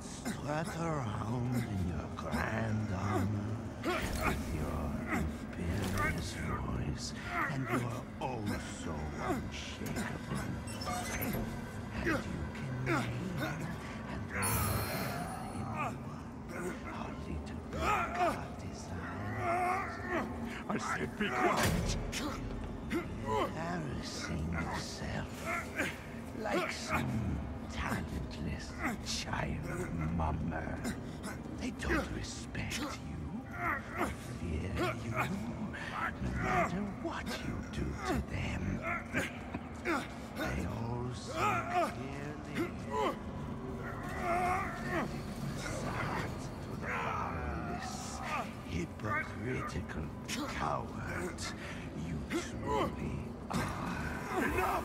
strut around in your grand armor, with your imperious voice, and your oh so unshakable. And you can name and our little. I said be quiet! Embarrassing yourself like some life, mummer. They don't respect you, fear you, no matter what you do to them. They all see clearly their hypocritical coward you truly are. Enough!